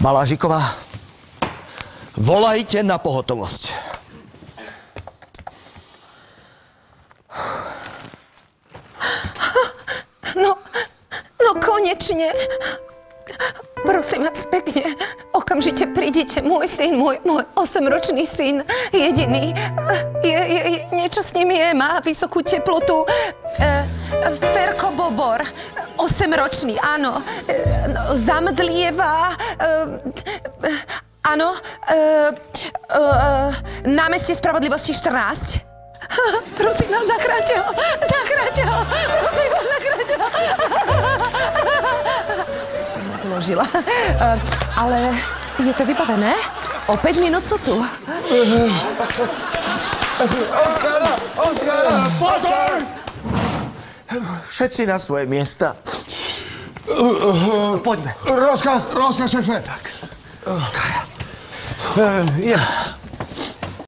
Balážiková, volajte na pohotovosť. No, no konečne. Prosím vás pekne, okamžite prídite. Môj syn, môj, môj 8-ročný syn, jediný. Je, je, je, niečo s ním je, má vysokú teplotu. E, 8-ročný, áno. E, zamdlieva. E, áno. E, e, e, námestie Spravodlivosti 14. Prosím vás, zachráňte ho! Zachráňte ho! Prosím vás, zachráňte ho! Zložila. Ale je to vybavené? O 5 minút sú tu. Všetci na svoje miesta. Chodźmy. Rozkaz, rozkaz, szefie. Tak. Kaja. E, Jem.